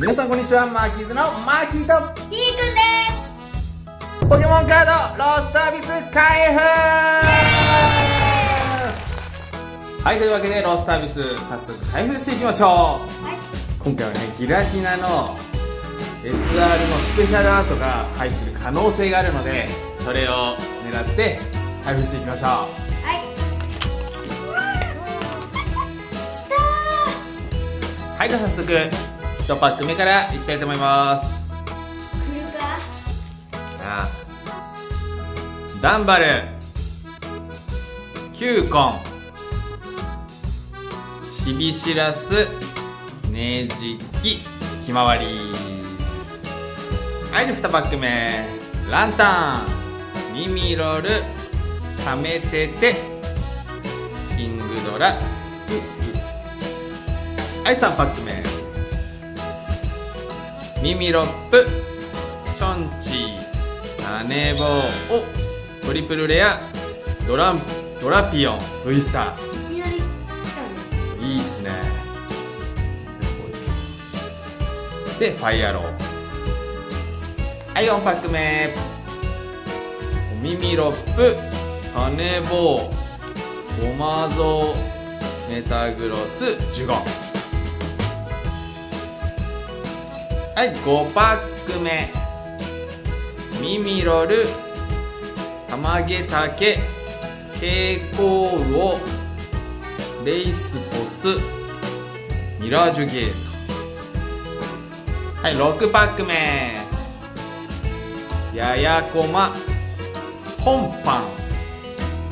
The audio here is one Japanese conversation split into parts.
皆さんこんにちは。マーキーズのマーキーとひーくんです。ポケモンカードロースタービス開封はいというわけでロースタービス早速開封していきましょう。はい。今回はねギラギラの SR のスペシャルアートが入ってる可能性があるのでそれを狙って開封していきましょう。はい。はいでは早速1パック目からいきたいと思います。ー来るか？さあ。ダンバル。キューコンシビシラス。ネジキひまわり。はいで2パック目。ランタン。ミミロル。タメテテキングドラ。はい3パック目ミミロップ。チョンチータネボー。おトリプルレア。ドランドラピオン V スター。いきなり来たね。いいっすね。でファイアロー。はい4パック目。ミミロップ。タネボー。ゴマゾウメタグロス。ジュゴン。はい5パック目。ミミロル。タマゲタケケイコウオレイスポス。ミラージュゲート。はい6パック目。ややこま。コンパン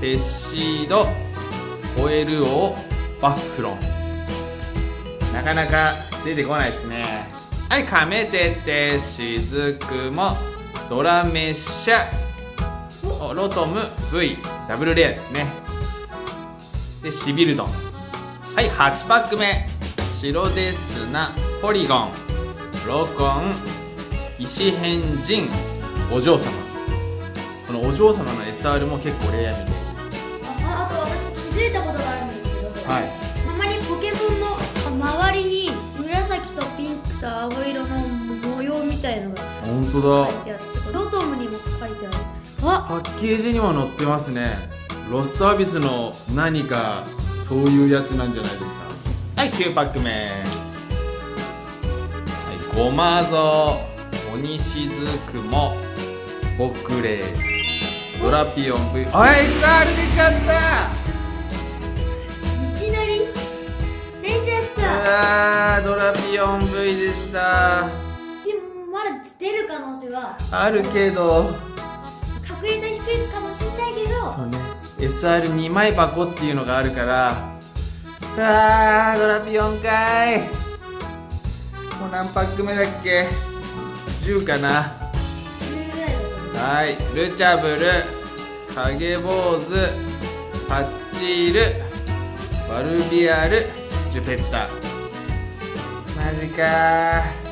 テッシード。オエルオバッフロン。なかなか出てこないですね。はいカメテテしずくもドラメッシャ。おロトム V ダブルレアですね。でシビルド。ンはい8パック目。白ですなポリゴン。ロコン。石変人。お嬢様。このお嬢様の SR も結構レアみたい本当書いてあってロトムにも書いてある。あパッケージにも載ってますね。ロストアビスの何かそういうやつなんじゃないですか。はい9パック目。はいゴマゾ。ウ鬼しずくもボクレイドラピオン V あ SR 出ちゃった。いきなり？出ちゃったあードラピオン V でした出る可能性はあるけど。確率は低いかもしれないけどそうね。SR2 枚箱っていうのがあるから。あードラピオンかい。もう何パック目だっけ？10かな。10ぐらいだと思う。はい。ルチャブル影坊主パッチールバルビアルジュペッタ。マジか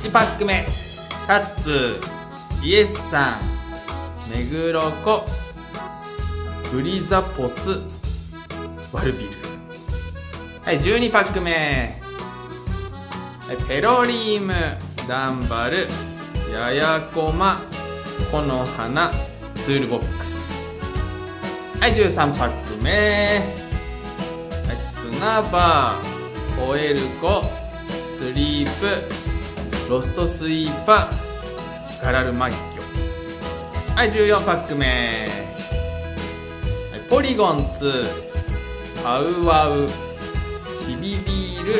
1パック目。タッツイエスさん目黒子ブリザポスワルビル。はい12パック目。はいペロリームダンバルややこまこの花ツールボックス。はい13パック目。はい砂場コエルコスリープ。ロストスイーパーガラルマッギョ。はい14パック目はいポリゴン2パウワウシビビール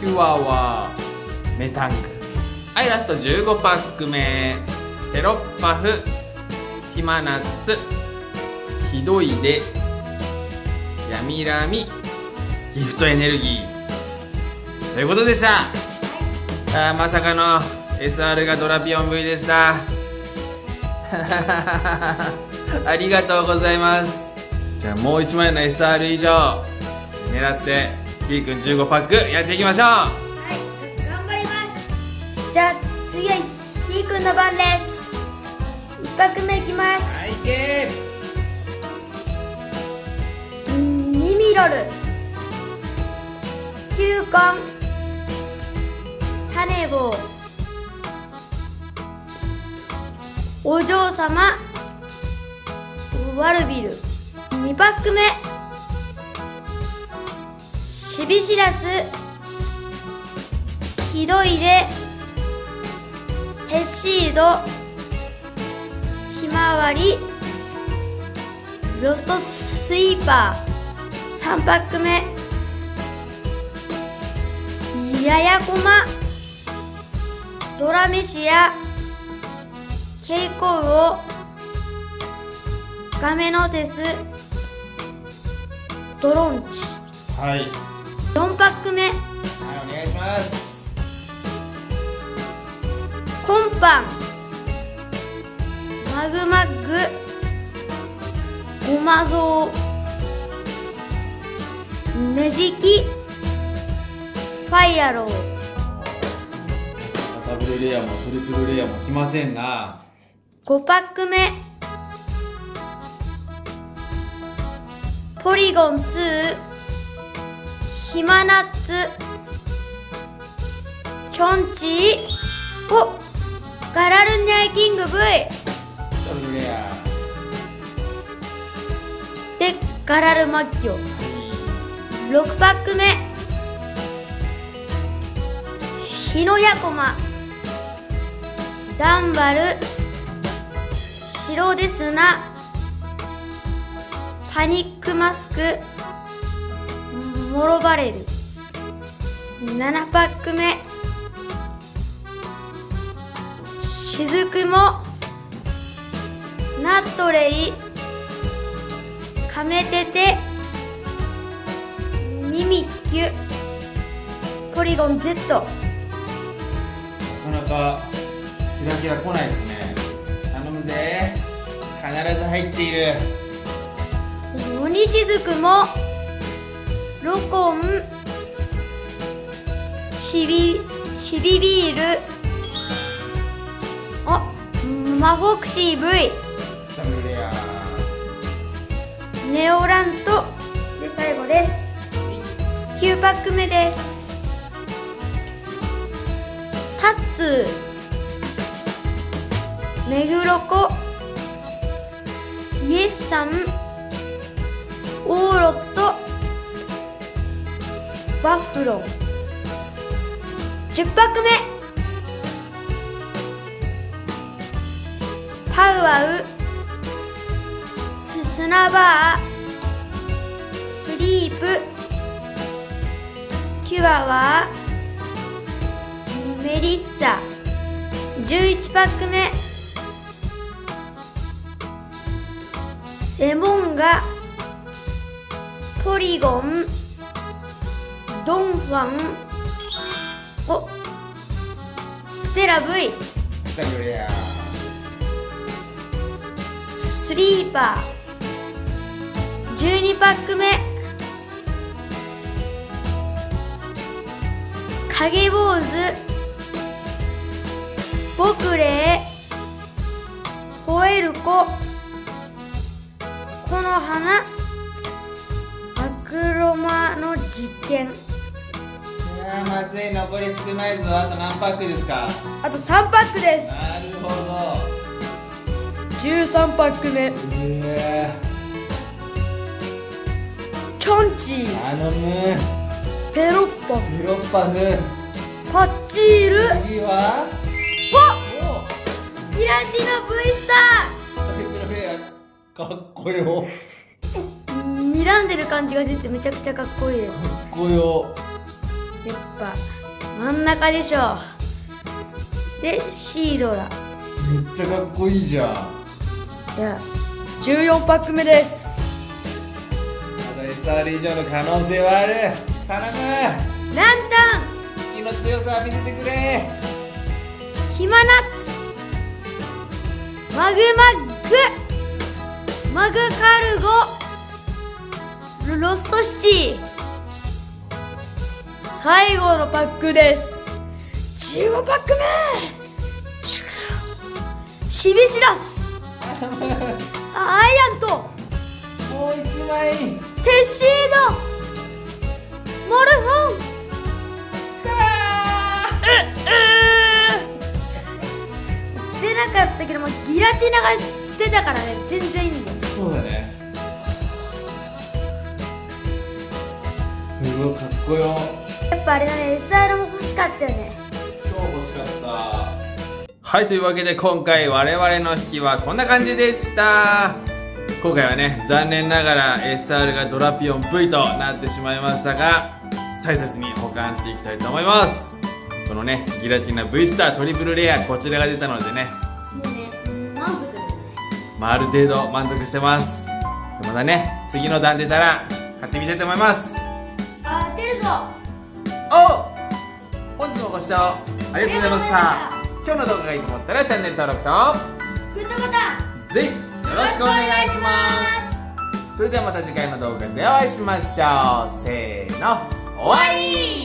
キュアワーメタング。はいラスト15パック目テロッパフヒマナッツひどいでヤミラミギフトエネルギー。ということでした。あーまさかの SR がドラピオン V でした。ありがとうございます。じゃあもう1枚の SR 以上狙って B 君15パックやっていきましょう。はい頑張ります。じゃあ次はくんの番です。一拍目いきます。はいけ。うんミミロル。球根名簿お嬢様。ワルビル。2パック目。シビシラス。ひどいでテッシード。ひまわり。ロストスイーパー。3パック目。ややこま。ドラメシアケイコウオガメノテスドロンチ。はい。4パック目。はいお願いします。コンパン。マグマッグ。ゴマゾウネジキファイアローダブルレアもトリプルレアも来ませんな。5パック目。ポリゴン2ヒマナッツ。キョンチー。おガラルニャイキング V ダブルレアでガラルマッキョ。は6パック目。日のヤコマダンバル白ですな。パニックマスク。モロバレル7パック目。しずくも。ナットレイ。カメテテ。ミミッキュ。ポリゴン Z なかなかキラキラ来ないですね。頼むぜ。必ず入っている。鬼しずくもロコンシビシビビールあマフォクシー V ネオラントで最後です。9パック目です。タッツーメグロコイエスさん。オーロット。バッフロン。10パック目。パウアウ。ス砂バースリープ。キュアワー。メリッサ。11パック目。レモンガポリゴンドンファンおプテラ V スリーパー。12パック目。影坊主。ボクレーホエルコこの花アクロマの実験。いやーまずい。残り少ないぞ。あと何パックですか？あと3パックです。なるほ13パック目。どうわチョンチー。頼む。ペロッパ。ブロッパフパッチール。次は？おギラティナ V スタトリプルレアかっこよ。ー睨んでる感じが出てめちゃくちゃかっこいいです。かっこよ。やっぱ真ん中でしょ。でシードラ。めっちゃかっこいいじゃん。じゃあ14パック目です。まだ SR 以上の可能性はある。頼む。ランタ気の強さ見せてくれ。ンヒマナッツ。マグマッグマグカルゴ。ロストシティ。最後のパックです。15パック目。シビシラス。アイアンと。もう1枚。テシードモルフォン。出なかったけどもギラティナが出たからね全然いいんだこよ。やっぱあれだね SR も欲しかったよね。今日欲しかった。はいというわけで今回我々の引きはこんな感じでした。今回はね残念ながら SR がドラピオン V となってしまいましたが大切に保管していきたいと思います。このねギラティナ V スタートリプルレアこちらが出たのでね。もうね。満足だよね。まあ、ある程度満足してます。またね次の段出たら買ってみたいと思います本日もご視聴ありがとうございました。今日の動画がいいと思ったらチャンネル登録とグッドボタン。ぜひよろしくお願いします。それではまた次回の動画でお会いしましょう。せーの終わり